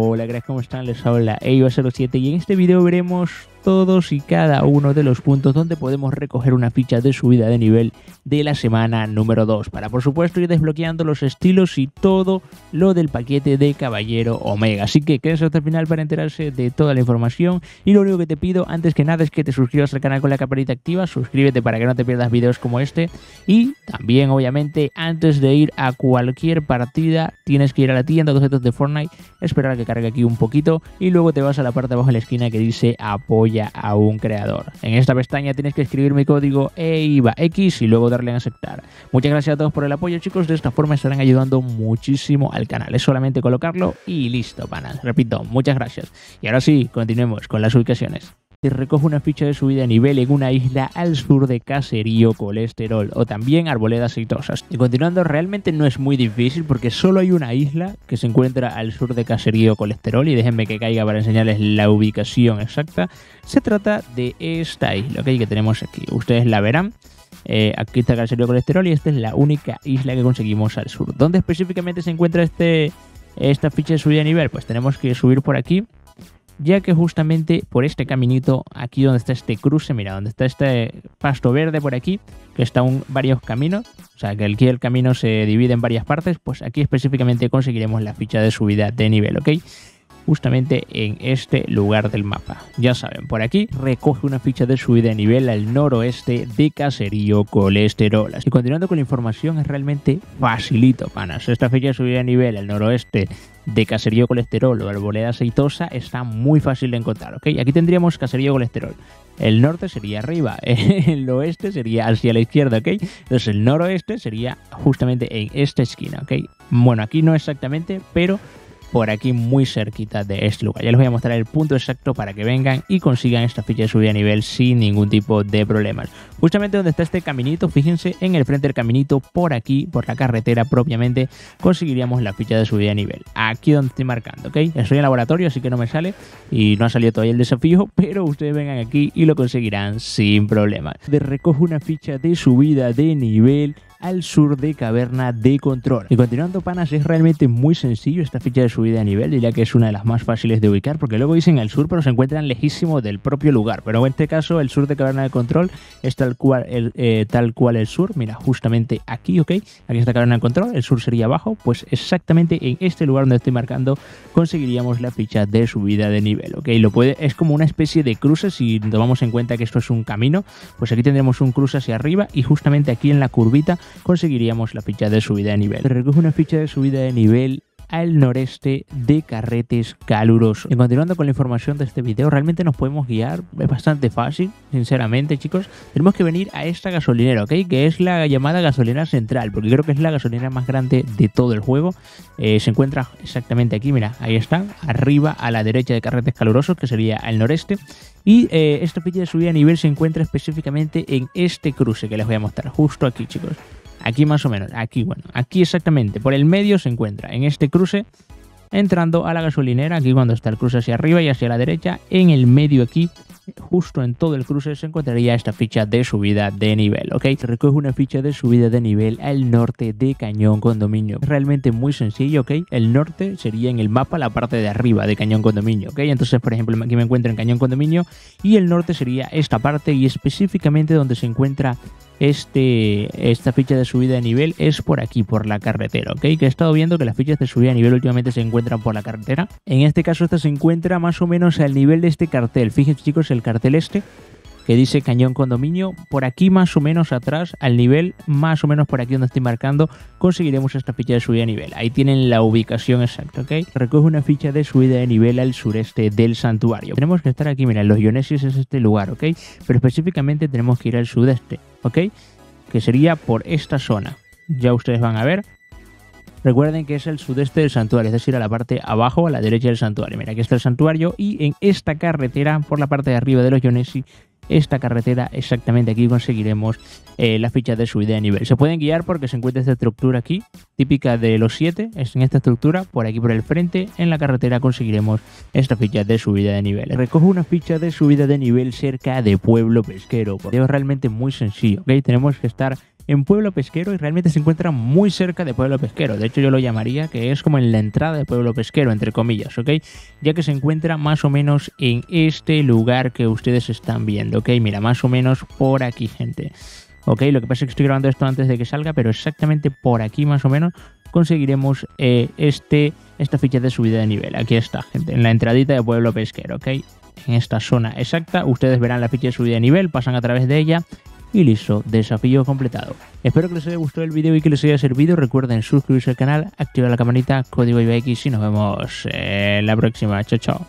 Hola, gracias, ¿cómo están? Les habla Eiva07 y en este video veremos todos y cada uno de los puntos donde podemos recoger una ficha de subida de nivel de la semana número 2 para por supuesto ir desbloqueando los estilos y todo lo del paquete de Caballero Omega. Así que quédense hasta el final para enterarse de toda la información. Y lo único que te pido antes que nada es que te suscribas al canal con la campanita activa, suscríbete para que no te pierdas videos como este. Y también obviamente antes de ir a cualquier partida tienes que ir a la tienda de objetos de Fortnite, esperar a que cargue aquí un poquito y luego te vas a la parte de abajo en la esquina que dice a un creador. En esta pestaña tienes que escribir mi código EIVAX y luego darle a aceptar. Muchas gracias a todos por el apoyo chicos, de esta forma estarán ayudando muchísimo al canal. Es solamente colocarlo y listo, panas. Repito, muchas gracias. Y ahora sí, continuemos con las ubicaciones te recoge una ficha de subida de nivel en una isla al sur de Caserío Colesterol o también Arboledas Aceitosas. Y continuando, realmente no es muy difícil porque solo hay una isla que se encuentra al sur de Caserío Colesterol y déjenme que caiga para enseñarles la ubicación exacta. Se trata de esta isla que tenemos aquí. Ustedes la verán. Eh, aquí está Caserío Colesterol y esta es la única isla que conseguimos al sur. ¿Dónde específicamente se encuentra este, esta ficha de subida de nivel? Pues tenemos que subir por aquí ya que justamente por este caminito, aquí donde está este cruce, mira, donde está este pasto verde por aquí, que está un, varios caminos, o sea, que aquí el camino se divide en varias partes, pues aquí específicamente conseguiremos la ficha de subida de nivel, ¿ok? Justamente en este lugar del mapa. Ya saben, por aquí recoge una ficha de subida de nivel al noroeste de Caserío Colesterol. Y continuando con la información, es realmente facilito, panas. Esta ficha de subida de nivel al noroeste de Caserío Colesterol o Arboleda Aceitosa está muy fácil de encontrar, ¿ok? Aquí tendríamos Caserío Colesterol. El norte sería arriba, el oeste sería hacia la izquierda, ¿ok? Entonces el noroeste sería justamente en esta esquina, ¿ok? Bueno, aquí no exactamente, pero por aquí muy cerquita de este lugar. Ya les voy a mostrar el punto exacto para que vengan y consigan esta ficha de subida a nivel sin ningún tipo de problemas. Justamente donde está este caminito, fíjense en el frente del caminito, por aquí, por la carretera propiamente, conseguiríamos la ficha de subida a nivel. Aquí donde estoy marcando, ¿ok? Estoy en laboratorio, así que no me sale y no ha salido todavía el desafío, pero ustedes vengan aquí y lo conseguirán sin problemas. Recoge una ficha de subida de nivel al sur de Caverna de Control. Y continuando, panas, es realmente muy sencillo esta ficha de subida de nivel, diría que es una de las más fáciles de ubicar, porque luego dicen el sur, pero se encuentran lejísimo del propio lugar. Pero en este caso, el sur de Caverna de Control es tal cual el, eh, tal cual el sur, mira, justamente aquí, ¿ok? Aquí está Caverna de Control, el sur sería abajo, pues exactamente en este lugar donde estoy marcando conseguiríamos la ficha de subida de nivel, ¿ok? Lo puede, es como una especie de cruce, si tomamos en cuenta que esto es un camino, pues aquí tendremos un cruce hacia arriba y justamente aquí en la curvita conseguiríamos la ficha de subida de nivel. Recoge una ficha de subida de nivel al noreste de Carretes Calurosos. Y continuando con la información de este video, realmente nos podemos guiar, es bastante fácil, sinceramente chicos. Tenemos que venir a esta gasolinera, ¿ok? Que es la llamada gasolina central, porque creo que es la gasolinera más grande de todo el juego. Eh, se encuentra exactamente aquí, mira, ahí está, arriba a la derecha de Carretes Calurosos, que sería al noreste. Y eh, esta ficha de subida de nivel se encuentra específicamente en este cruce que les voy a mostrar, justo aquí chicos. Aquí más o menos, aquí bueno, aquí exactamente, por el medio se encuentra en este cruce entrando a la gasolinera, aquí cuando está el cruce hacia arriba y hacia la derecha, en el medio aquí, justo en todo el cruce se encontraría esta ficha de subida de nivel, ¿ok? Recoge una ficha de subida de nivel al norte de Cañón Condominio. realmente muy sencillo, ¿ok? El norte sería en el mapa la parte de arriba de Cañón Condominio, ¿ok? Entonces, por ejemplo, aquí me encuentro en Cañón Condominio y el norte sería esta parte y específicamente donde se encuentra este, esta ficha de subida de nivel es por aquí, por la carretera, ¿ok? Que he estado viendo que las fichas de subida de nivel últimamente se encuentran por la carretera. En este caso esta se encuentra más o menos al nivel de este cartel. Fíjense chicos, el cartel este que dice Cañón Condominio. Por aquí más o menos atrás, al nivel más o menos por aquí donde estoy marcando, conseguiremos esta ficha de subida de nivel. Ahí tienen la ubicación exacta, ¿ok? Recoge una ficha de subida de nivel al sureste del santuario. Tenemos que estar aquí, mira, los Ionesis es este lugar, ¿ok? Pero específicamente tenemos que ir al sudeste, ¿ok? Que sería por esta zona. Ya ustedes van a ver, Recuerden que es el sudeste del santuario, es decir, a la parte abajo, a la derecha del santuario. Mira, aquí está el santuario y en esta carretera, por la parte de arriba de los Ionesi, esta carretera exactamente aquí conseguiremos eh, la ficha de subida de nivel. Se pueden guiar porque se encuentra esta estructura aquí, típica de los 7, es en esta estructura, por aquí por el frente, en la carretera conseguiremos esta ficha de subida de nivel. Recojo una ficha de subida de nivel cerca de Pueblo Pesquero, porque es realmente muy sencillo, ¿ok? Tenemos que estar en Pueblo Pesquero y realmente se encuentra muy cerca de Pueblo Pesquero. De hecho, yo lo llamaría que es como en la entrada de Pueblo Pesquero, entre comillas, ¿ok? Ya que se encuentra más o menos en este lugar que ustedes están viendo, ¿ok? Mira, más o menos por aquí, gente. Ok, lo que pasa es que estoy grabando esto antes de que salga, pero exactamente por aquí más o menos conseguiremos eh, este, esta ficha de subida de nivel. Aquí está, gente, en la entradita de Pueblo Pesquero, ¿ok? En esta zona exacta, ustedes verán la ficha de subida de nivel, pasan a través de ella y listo, desafío completado. Espero que les haya gustado el vídeo y que les haya servido. Recuerden suscribirse al canal, activar la campanita, código IBX y nos vemos en la próxima. Chao, chao.